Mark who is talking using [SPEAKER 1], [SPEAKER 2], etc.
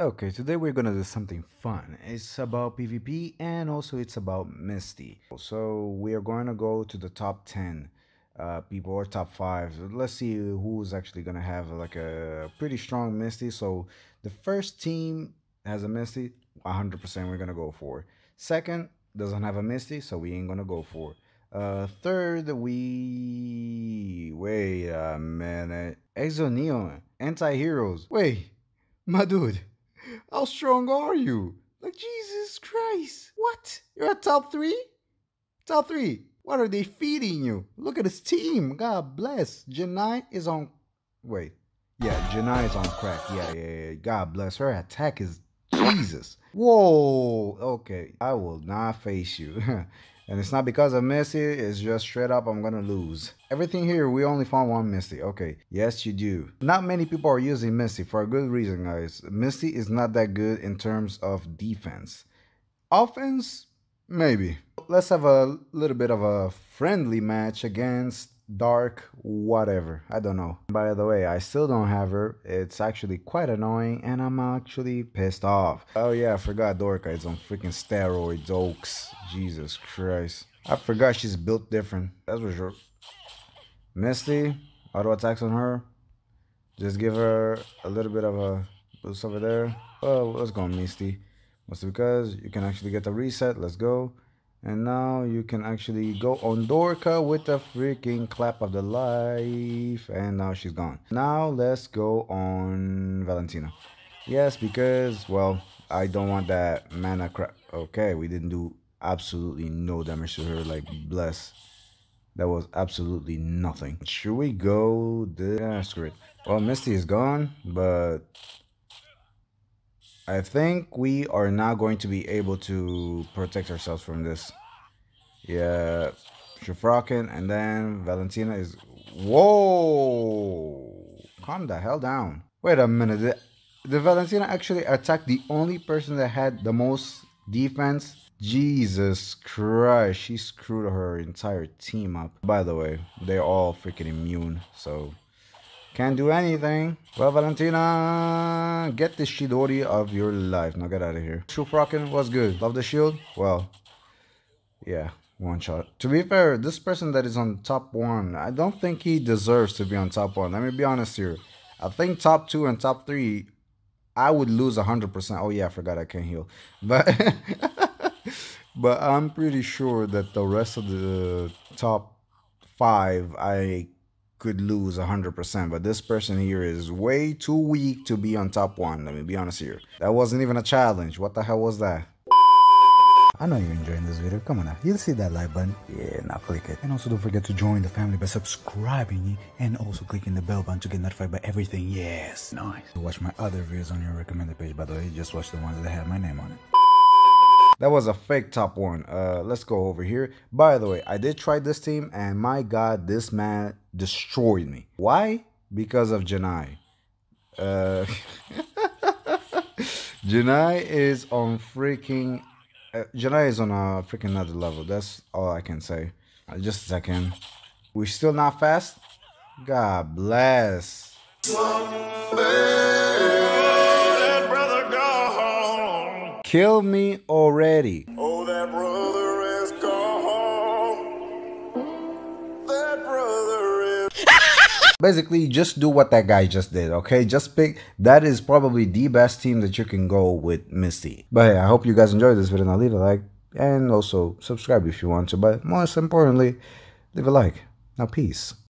[SPEAKER 1] Okay, today we're gonna do something fun. It's about PvP and also it's about Misty. So we are going to go to the top 10 uh, people or top 5. Let's see who's actually gonna have like a pretty strong Misty. So the first team has a Misty, 100% we're gonna go for. Second, doesn't have a Misty, so we ain't gonna go for. Uh, third, we... Wait a minute. Exo Neon, Anti-Heroes. Wait, my dude. How strong are you? Like, Jesus Christ. What? You're a top three? Top three. What are they feeding you? Look at this team. God bless. Janai is on. Wait. Yeah, Janai is on crack. Yeah, yeah, yeah. God bless. Her attack is Jesus. Whoa. Okay. I will not face you. And it's not because of Misty, it's just straight up I'm gonna lose. Everything here, we only found one Misty. Okay, yes you do. Not many people are using Misty for a good reason, guys. Misty is not that good in terms of defense. Offense, maybe. Let's have a little bit of a friendly match against dark whatever. I don't know. By the way i still don't have her. It's actually quite annoying and i'm actually pissed off. Oh yeah i forgot dorka is on freaking steroids oaks. Jesus christ. I forgot she's built different. That's for sure. Misty auto attacks on her. Just give her a little bit of a boost over there. Oh let's go misty. Mostly because you can actually get the reset. Let's go and now you can actually go on Dorka with a freaking clap of the life. And now she's gone. Now let's go on Valentina. Yes, because, well, I don't want that mana crap. Okay, we didn't do absolutely no damage to her. Like, bless. That was absolutely nothing. Should we go the... Yeah, screw it. Well, Misty is gone, but I think we are now going to be able to protect ourselves from this. Yeah, Shufraken and then Valentina is... Whoa! Calm the hell down. Wait a minute. Did, did Valentina actually attack the only person that had the most defense? Jesus Christ, she screwed her entire team up. By the way, they're all freaking immune, so can't do anything. Well, Valentina, get the Chidori of your life. Now get out of here. Shufraken was good. Love the shield? Well, yeah, one shot. To be fair, this person that is on top one, I don't think he deserves to be on top one. Let me be honest here. I think top two and top three, I would lose 100%. Oh yeah, I forgot I can heal. But, but I'm pretty sure that the rest of the top five, I could lose 100%, but this person here is way too weak to be on top one. Let me be honest here. That wasn't even a challenge. What the hell was that? I know you're enjoying this video. Come on now. You'll see that like button. Yeah, now click it. And also don't forget to join the family by subscribing and also clicking the bell button to get notified by everything. Yes, nice. Watch my other videos on your recommended page, by the way. Just watch the ones that have my name on it. That was a fake top one. Uh, let's go over here. By the way, I did try this team, and my God, this man destroyed me. Why? Because of Janai. Uh, Janai is on freaking. Uh, Janai is on a freaking another level. That's all I can say. Uh, just a second. We're still not fast. God bless. Kill me already. Oh, that brother is gone. That brother is. Basically, just do what that guy just did, okay? Just pick. That is probably the best team that you can go with Misty. But hey, I hope you guys enjoyed this video. Now leave a like and also subscribe if you want to. But most importantly, leave a like. Now, peace.